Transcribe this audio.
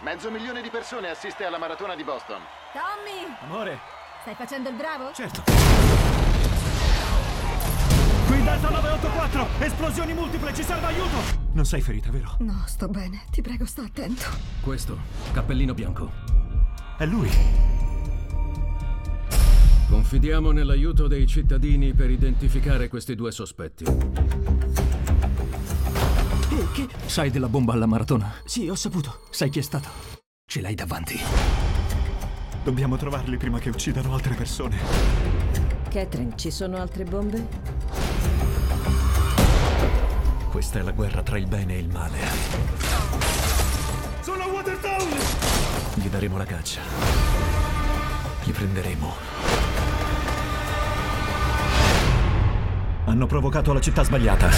Mezzo milione di persone assiste alla maratona di Boston. Tommy, Amore, stai facendo il bravo? certo. Qui Delta 984, esplosioni multiple, ci serve aiuto! Non sei ferita, vero? No, sto bene. Ti prego, sta attento. Questo, cappellino bianco. È lui. Confidiamo nell'aiuto dei cittadini per identificare questi due sospetti. Che? Sai della bomba alla maratona? Sì, ho saputo. Sai chi è stato? Ce l'hai davanti. Dobbiamo trovarli prima che uccidano altre persone. Catherine, ci sono altre bombe? Questa è la guerra tra il bene e il male. Sono a Watertown! Gli daremo la caccia. Li prenderemo. Hanno provocato la città sbagliata.